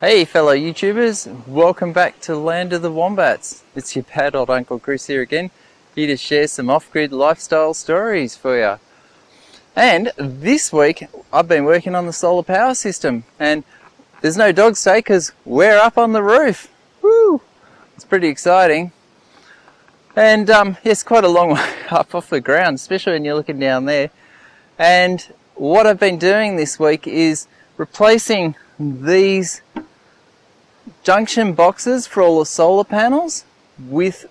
Hey fellow YouTubers, welcome back to Land of the Wombats. It's your bad old Uncle Chris here again, here to share some off-grid lifestyle stories for you. And this week I've been working on the solar power system and there's no dogs today because we're up on the roof. Woo! It's pretty exciting. And um, it's quite a long way up off the ground, especially when you're looking down there. And what I've been doing this week is replacing these junction boxes for all the solar panels with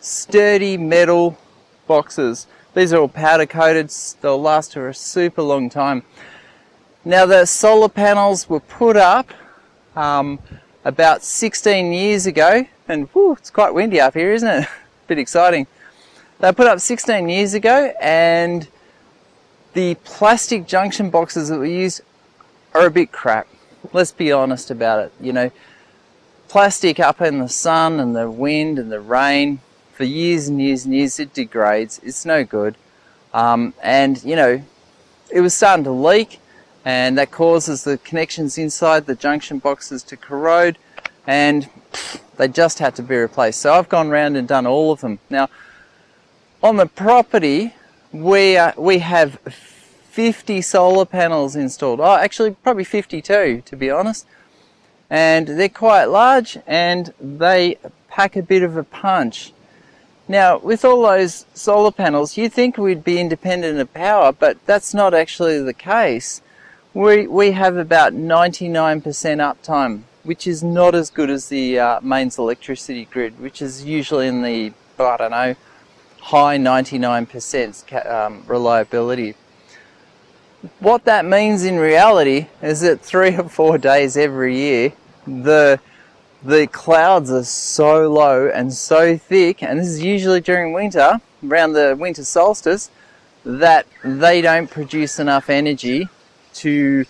sturdy metal boxes. These are all powder coated, they'll last for a super long time. Now the solar panels were put up um, about 16 years ago and whew, it's quite windy up here isn't it? A bit exciting. They put up 16 years ago and the plastic junction boxes that we use are a bit crap. Let's be honest about it. You know, plastic up in the sun and the wind and the rain for years and years and years it degrades. It's no good. Um, and you know, it was starting to leak and that causes the connections inside the junction boxes to corrode and they just had to be replaced. So I've gone around and done all of them. Now, on the property, we, uh, we have 50 solar panels installed. Oh, actually, probably 52, to be honest. And they're quite large and they pack a bit of a punch. Now, with all those solar panels, you think we'd be independent of power, but that's not actually the case. We, we have about 99% uptime which is not as good as the uh, mains electricity grid, which is usually in the, I don't know, high 99% um, reliability. What that means in reality is that three or four days every year, the the clouds are so low and so thick, and this is usually during winter, around the winter solstice, that they don't produce enough energy to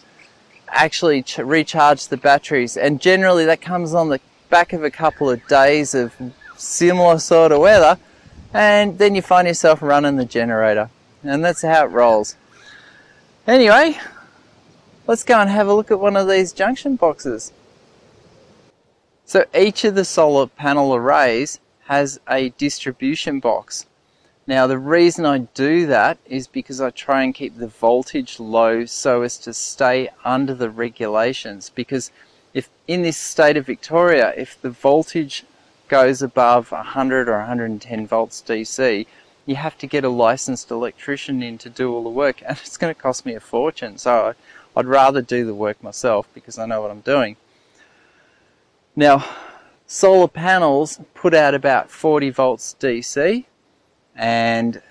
actually recharge the batteries and generally that comes on the back of a couple of days of similar sort of weather and then you find yourself running the generator and that's how it rolls. Anyway, let's go and have a look at one of these junction boxes. So each of the solar panel arrays has a distribution box. Now the reason I do that is because I try and keep the voltage low so as to stay under the regulations. Because if in this state of Victoria if the voltage goes above 100 or 110 volts DC you have to get a licensed electrician in to do all the work and it's going to cost me a fortune. So I'd rather do the work myself because I know what I'm doing. Now solar panels put out about 40 volts DC and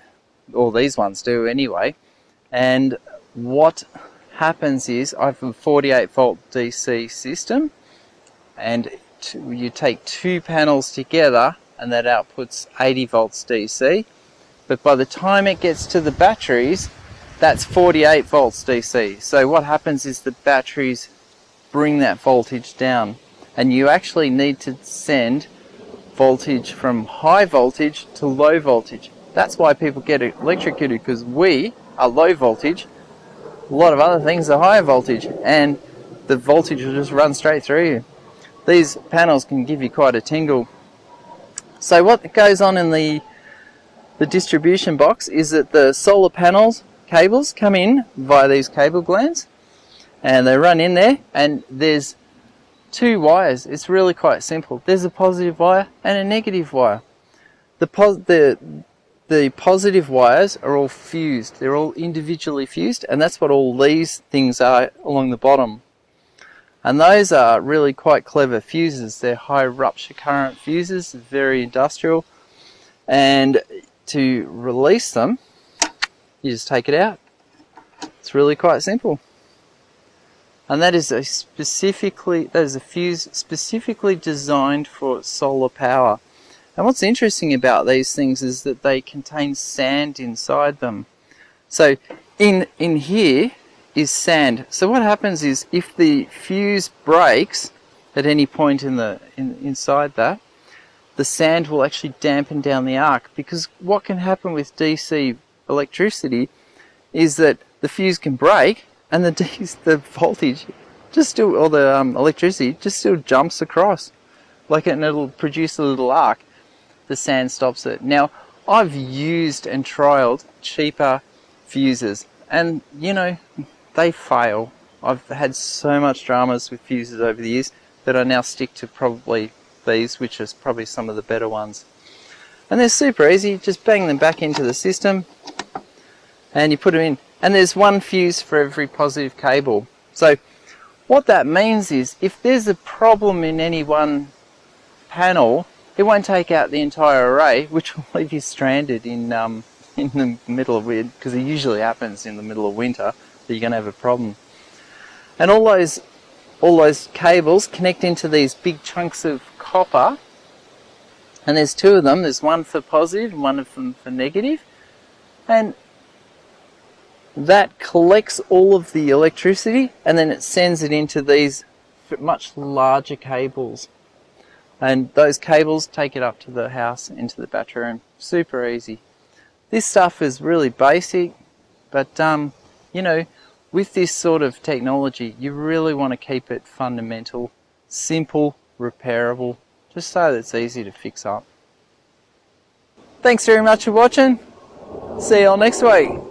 all these ones do anyway and what happens is I have a 48 volt DC system and you take two panels together and that outputs 80 volts DC but by the time it gets to the batteries that's 48 volts DC so what happens is the batteries bring that voltage down and you actually need to send voltage from high voltage to low voltage that's why people get electrocuted because we are low voltage. A lot of other things are higher voltage and the voltage will just run straight through you. These panels can give you quite a tingle. So what goes on in the the distribution box is that the solar panels cables come in via these cable glands and they run in there and there's two wires. It's really quite simple. There's a positive wire and a negative wire. The, the, the positive wires are all fused. They're all individually fused, and that's what all these things are along the bottom. And those are really quite clever fuses. They're high rupture current fuses, very industrial. And to release them, you just take it out. It's really quite simple. And that is a specifically that is a fuse specifically designed for solar power. And what's interesting about these things is that they contain sand inside them. So in, in here is sand. So what happens is if the fuse breaks at any point in the in, inside that, the sand will actually dampen down the arc because what can happen with DC electricity is that the fuse can break and the, the voltage just still, or the um, electricity just still jumps across. Like and it'll produce a little arc. The sand stops it. Now, I've used and trialed cheaper fuses and you know, they fail. I've had so much dramas with fuses over the years that I now stick to probably these, which is probably some of the better ones. And they're super easy, just bang them back into the system and you put them in. And there's one fuse for every positive cable. So what that means is if there's a problem in any one panel, it won't take out the entire array, which will leave you stranded in um, in the middle of winter, because it usually happens in the middle of winter, that you're going to have a problem. And all those all those cables connect into these big chunks of copper and there's two of them there's one for positive and one of them for negative and that collects all of the electricity and then it sends it into these much larger cables. And those cables take it up to the house into the battery room. Super easy. This stuff is really basic but um, you know with this sort of technology you really want to keep it fundamental simple repairable just so that it's easy to fix up. Thanks very much for watching. See you all next week